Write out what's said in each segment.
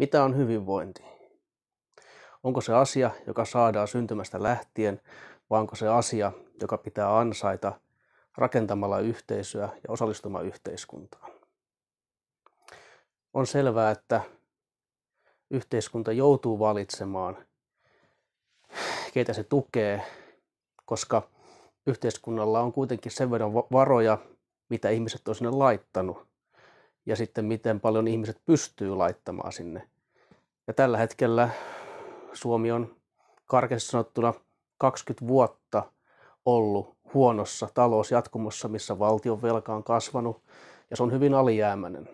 Mitä on hyvinvointi? Onko se asia, joka saadaan syntymästä lähtien, vai onko se asia, joka pitää ansaita rakentamalla yhteisöä ja osallistumalla yhteiskuntaan? On selvää, että yhteiskunta joutuu valitsemaan, keitä se tukee, koska yhteiskunnalla on kuitenkin sen verran varoja, mitä ihmiset on sinne laittanut ja sitten miten paljon ihmiset pystyy laittamaan sinne. Ja tällä hetkellä Suomi on karkeasti sanottuna 20 vuotta ollut huonossa talousjatkumossa, missä valtion velka on kasvanut ja se on hyvin alijäämäinen.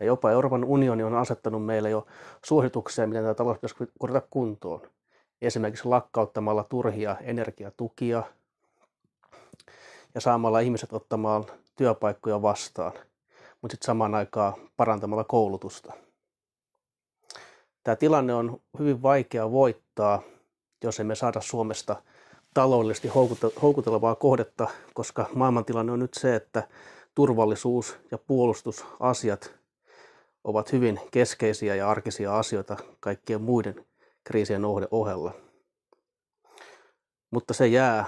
Ja jopa Euroopan unioni on asettanut meille jo suosituksia, miten tämä talous pitäisi korjata kuntoon. Esimerkiksi lakkauttamalla turhia energiatukia ja saamalla ihmiset ottamaan työpaikkoja vastaan – mutta sitten samaan aikaan parantamalla koulutusta. Tämä tilanne on hyvin vaikea voittaa, jos emme saada Suomesta taloudellisesti houkutelevaa kohdetta, koska maailmantilanne on nyt se, että turvallisuus- ja puolustusasiat ovat hyvin keskeisiä ja arkisia asioita kaikkien muiden kriisien ohella. Mutta se jää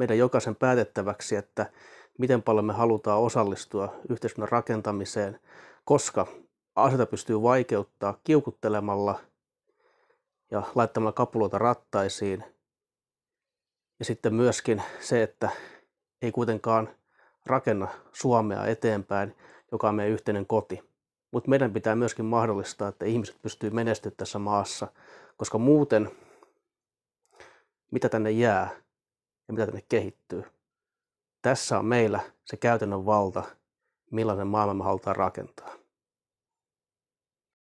meidän jokaisen päätettäväksi, että miten paljon me halutaan osallistua yhteiskunnan rakentamiseen, koska asioita pystyy vaikeuttaa kiukuttelemalla ja laittamalla kapuloita rattaisiin. Ja sitten myöskin se, että ei kuitenkaan rakenna Suomea eteenpäin, joka on meidän yhteinen koti. Mutta meidän pitää myöskin mahdollistaa, että ihmiset pystyy menestymään tässä maassa, koska muuten mitä tänne jää ja mitä tänne kehittyy, tässä on meillä se käytännön valta, millainen maailma me halutaan rakentaa.